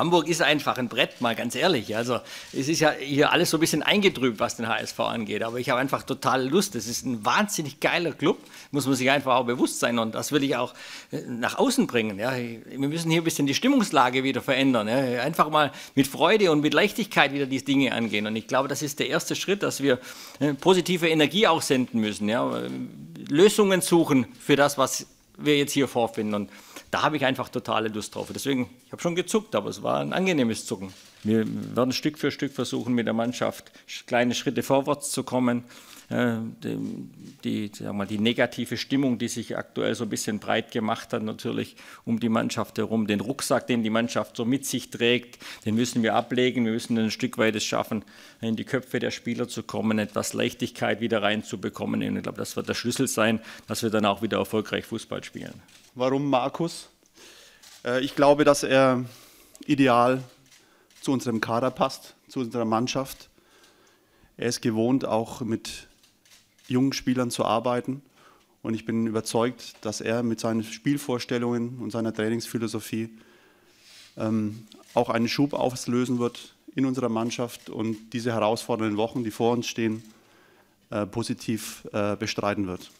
Hamburg ist einfach ein Brett, mal ganz ehrlich. Also es ist ja hier alles so ein bisschen eingetrübt, was den HSV angeht. Aber ich habe einfach total Lust. Es ist ein wahnsinnig geiler Club, muss man sich einfach auch bewusst sein. Und das will ich auch äh, nach außen bringen. Ja. Wir müssen hier ein bisschen die Stimmungslage wieder verändern. Ja. Einfach mal mit Freude und mit Leichtigkeit wieder diese Dinge angehen. Und ich glaube, das ist der erste Schritt, dass wir äh, positive Energie auch senden müssen. Ja. Lösungen suchen für das, was wir jetzt hier vorfinden. Und da habe ich einfach totale Lust drauf. Deswegen, ich habe schon gezuckt, aber es war ein angenehmes Zucken. Wir werden Stück für Stück versuchen, mit der Mannschaft kleine Schritte vorwärts zu kommen. Die, die, mal, die negative Stimmung, die sich aktuell so ein bisschen breit gemacht hat, natürlich um die Mannschaft herum, den Rucksack, den die Mannschaft so mit sich trägt, den müssen wir ablegen. Wir müssen ein Stück weit es schaffen, in die Köpfe der Spieler zu kommen, etwas Leichtigkeit wieder reinzubekommen. Und ich glaube, das wird der Schlüssel sein, dass wir dann auch wieder erfolgreich Fußball spielen. Warum Markus? Äh, ich glaube, dass er ideal zu unserem Kader passt, zu unserer Mannschaft. Er ist gewohnt, auch mit jungen Spielern zu arbeiten. Und ich bin überzeugt, dass er mit seinen Spielvorstellungen und seiner Trainingsphilosophie ähm, auch einen Schub auslösen wird in unserer Mannschaft und diese herausfordernden Wochen, die vor uns stehen, äh, positiv äh, bestreiten wird.